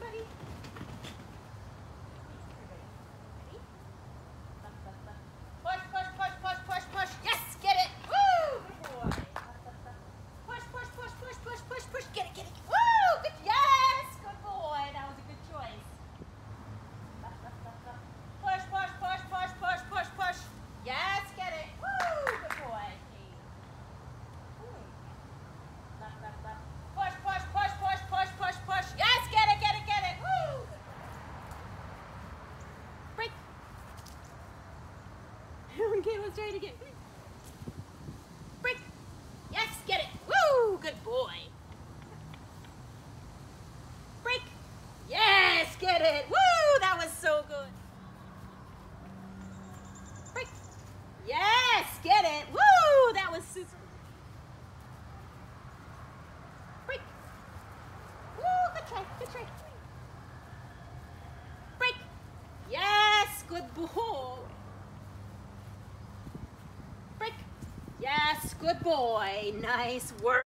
buddy. Get it, get it. Let's try it again. Break. Yes, get it. Woo, good boy. Break. Yes, get it. Woo, that was so good. Break. Yes, get it. Woo, that was super. Break. Woo, good try, good try. Break. Yes, good boy. Break. Yes, good boy. Nice work.